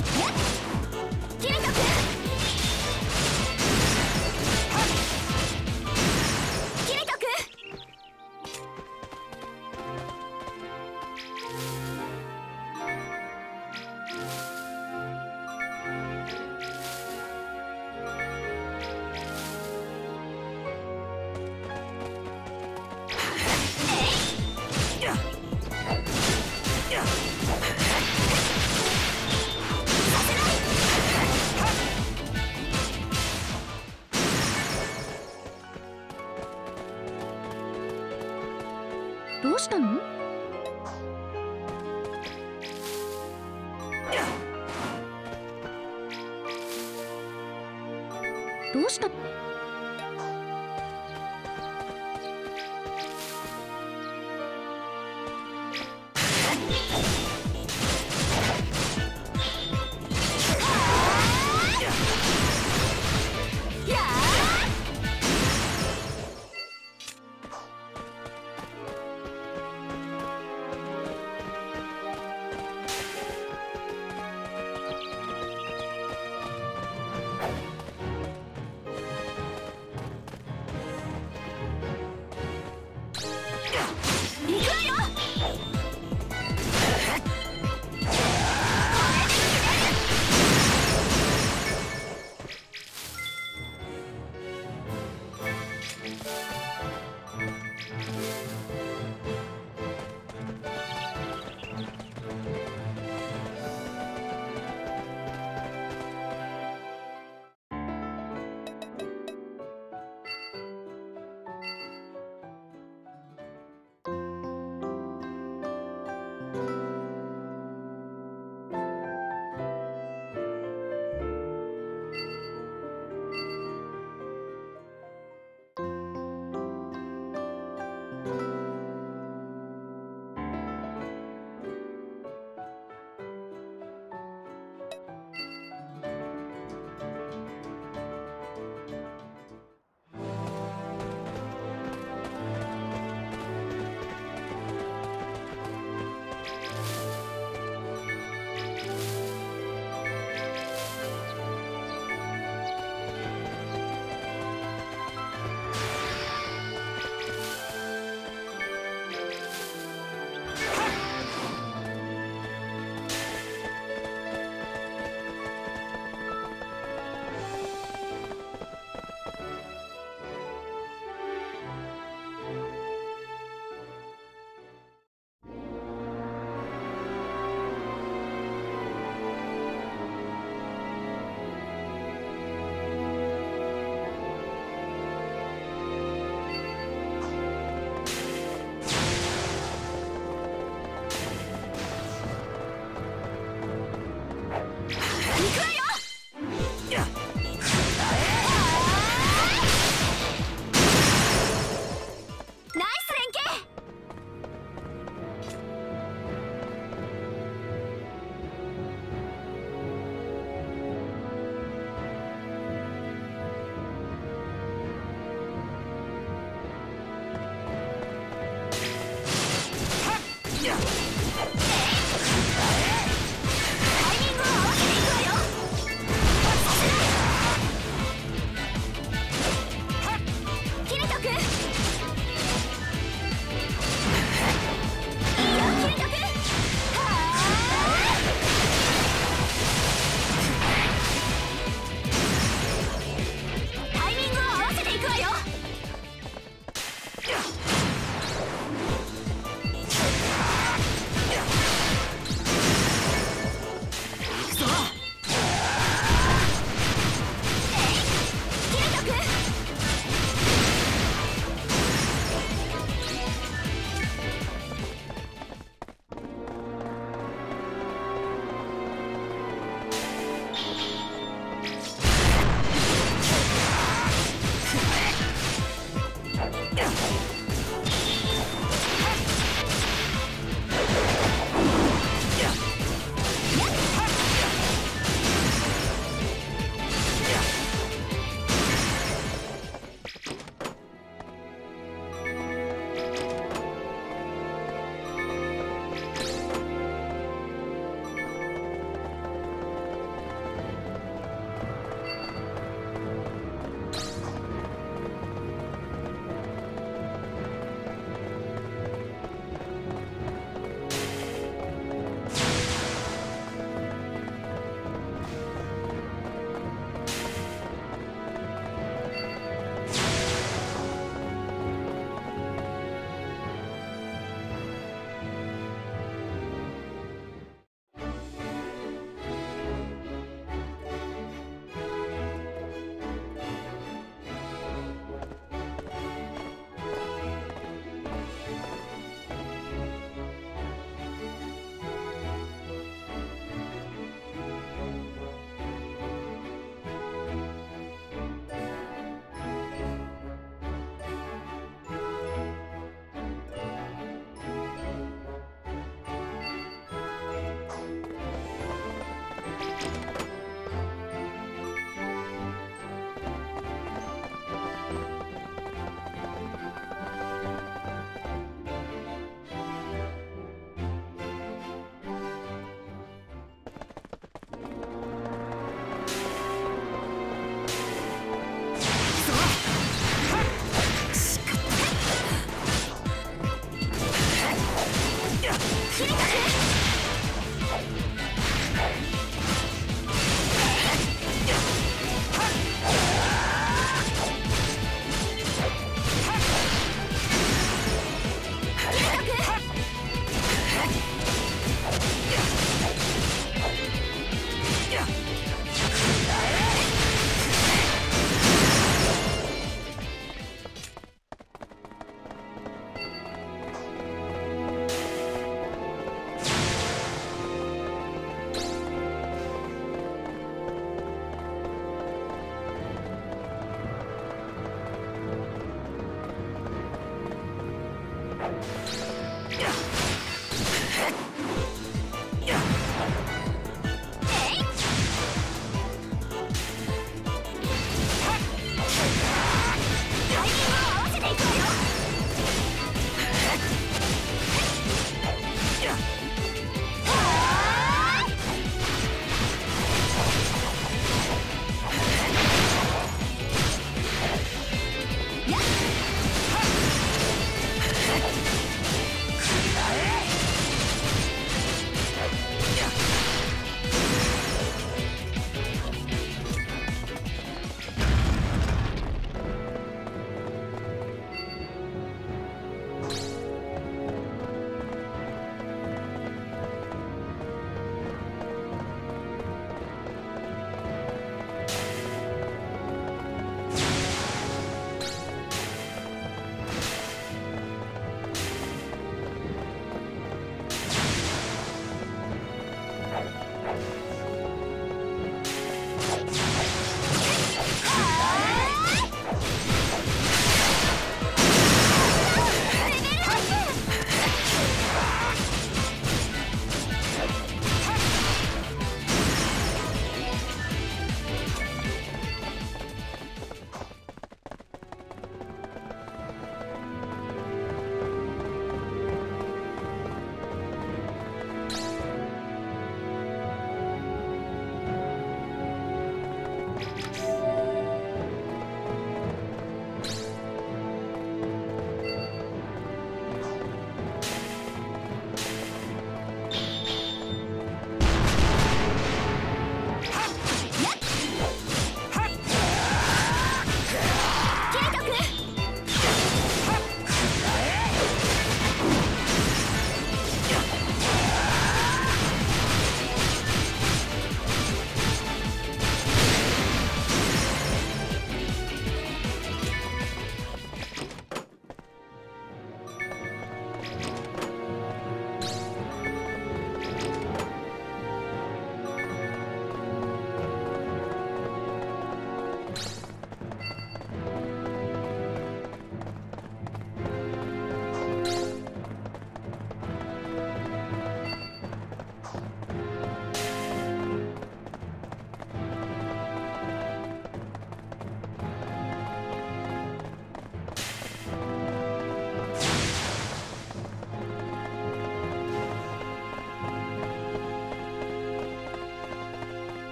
ど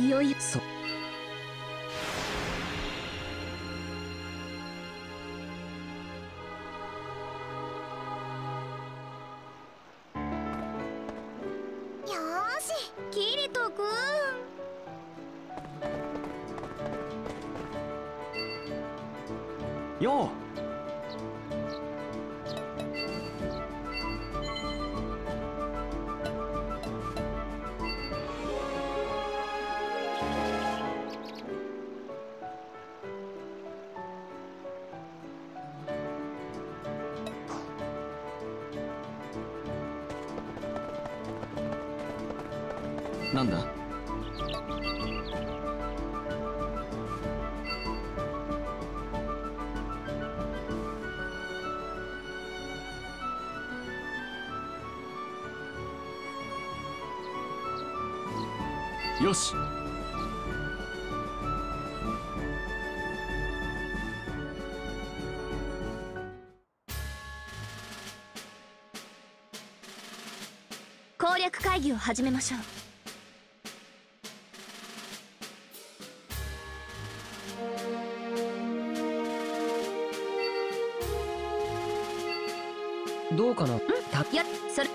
いよいよそよし。攻略会議を始めましょう。どうかな？たやそれ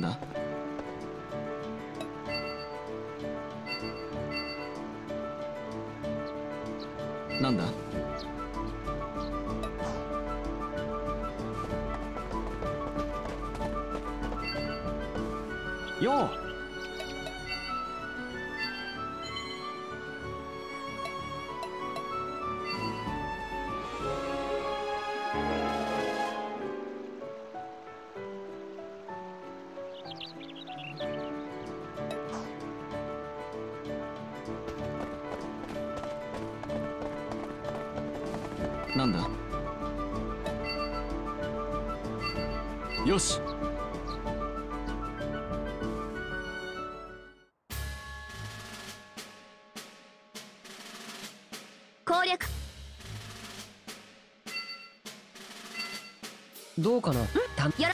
なんなんだ？よし。攻略。どうかな？たやらそれ